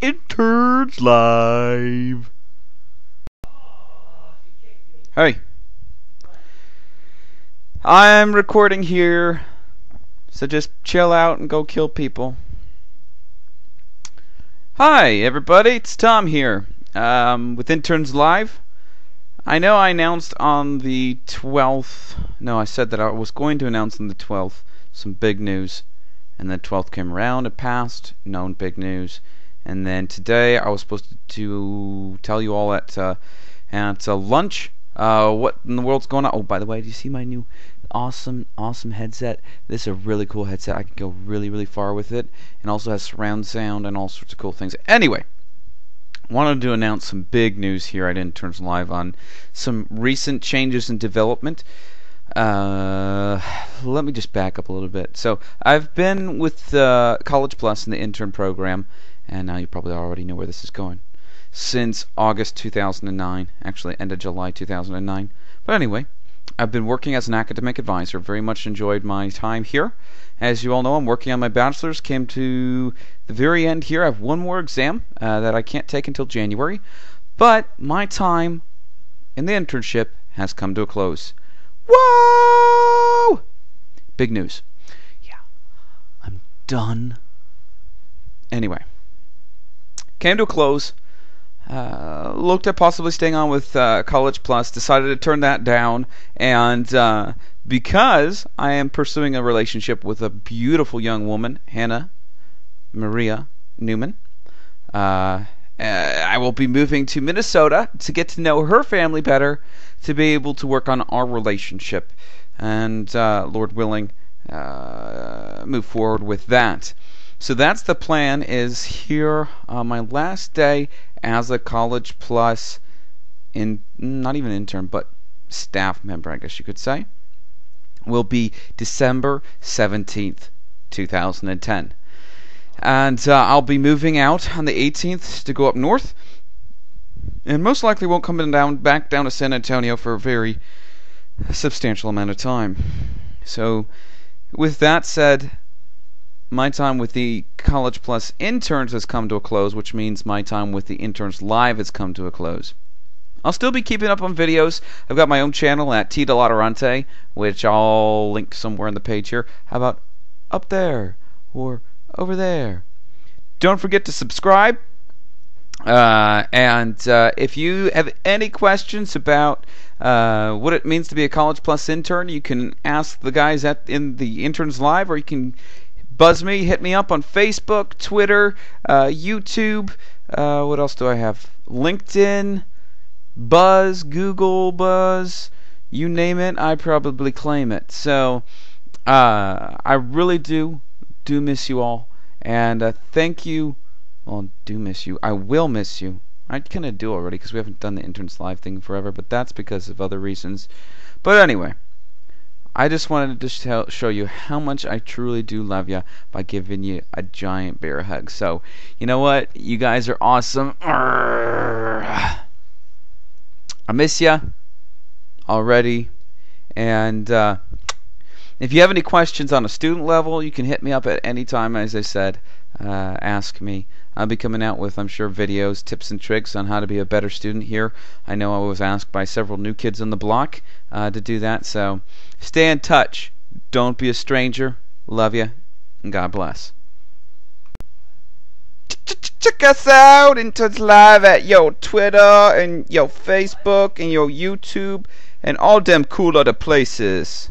Internz live. Hey. I'm recording here, so just chill out and go kill people. Hi, everybody. It's Tom here um, with Internz Live. I know I announced on the 12th. No, I said that I was going to announce on the 12th some big news. And the 12th came around, it passed, no big news. And then today I was supposed to tell you all at uh, at uh, lunch uh, what in the world's going on. Oh, by the way, do you see my new awesome, awesome headset? This is a really cool headset. I can go really, really far with it, and also has surround sound and all sorts of cool things. Anyway, wanted to announce some big news here at Internz Live on some recent changes in development. Uh, let me just back up a little bit. So I've been with uh, CollegePlus in the intern program, and now you probably already know where this is going. Since August 2009, actually end of July 2009. But anyway, I've been working as an academic advisor. Very much enjoyed my time here. As you all know, I'm working on my bachelor's. Came to the very end here. I have one more exam uh, that I can't take until January. But my time in the internship has come to a close. Whoa! Big news. Yeah, I'm done. Anyway, came to a close. Uh, looked at possibly staying on with uh, CollegePlus, decided to turn that down, and uh, because I am pursuing a relationship with a beautiful young woman, Hannah Maria Newman, uh, uh, I will be moving to Minnesota to get to know her family better, to be able to work on our relationship, and uh, Lord willing, move forward with that. So that's the plan. Is here my last day as a CollegePlus in not even intern, but staff member, I guess you could say, will be December 17th, 2010. And uh, I'll be moving out on the 18th to go up north, and most likely won't come down back down to San Antonio for a very substantial amount of time. So, with that said, my time with the CollegePlus interns has come to a close, which means my time with the interns live has come to a close. I'll still be keeping up on videos. I've got my own channel at T Delatorante, which I'll link somewhere on the page here. How about up there or over there? Don't forget to subscribe. Uh, and uh, if you have any questions about uh, what it means to be a CollegePlus intern, you can ask the guys at in the interns live, or you can buzz me, hit me up on Facebook, Twitter, uh, YouTube. Uh, what else do I have? LinkedIn, Buzz, Google Buzz, you name it, I probably claim it. So uh, I really do do miss you all, and uh, thank you. Well, do miss you. I will miss you. I kind of do already because we haven't done the interns live thing forever, but that's because of other reasons. But anyway. I just wanted to tell, show you how much I truly do love you by giving you a giant bear hug. So, you know what? You guys are awesome. I miss you already. And uh, if you have any questions on a student level, you can hit me up at any time, as I said. Uh, ask me. I'll be coming out with, I'm sure, videos, tips, and tricks on how to be a better student here. I know I was asked by several new kids on the block uh, to do that, so stay in touch. Don't be a stranger. Love you, and God bless. Check us out Internz Live at your Twitter and your Facebook and your YouTube and all them cool other places.